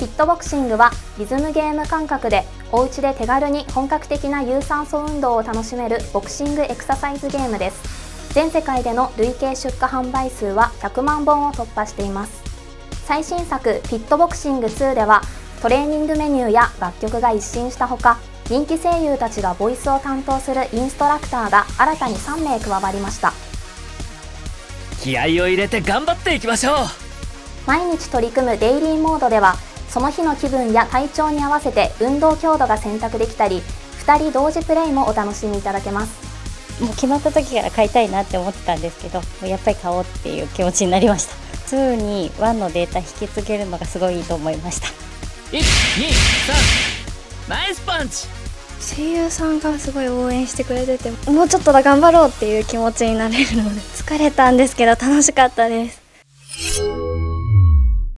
フィットボクシングはリズムゲーム感覚でお家で手軽に本格的な有酸素運動を楽しめるボクシングエクササイズゲームです。全世界での累計出荷販売数は100万本を突破しています。最新作「フィットボクシング2」ではトレーニングメニューや楽曲が一新したほか人気声優たちがボイスを担当するインストラクターが新たに3名加わりました。気合を入れて頑張っていきましょう。毎日取り組むデイリーモードではその日の気分や体調に合わせて運動強度が選択できたり2人同時プレイもお楽しみいただけます。もう決まった時から買いたいなって思ってたんですけどもうやっぱり買おうっていう気持ちになりました。2に1のデータ引き継げるのがすごいいいと思いました。123ナイスパンチ。声優さんがすごい応援してくれててもうちょっとだ頑張ろうっていう気持ちになれるので疲れたんですけど楽しかったです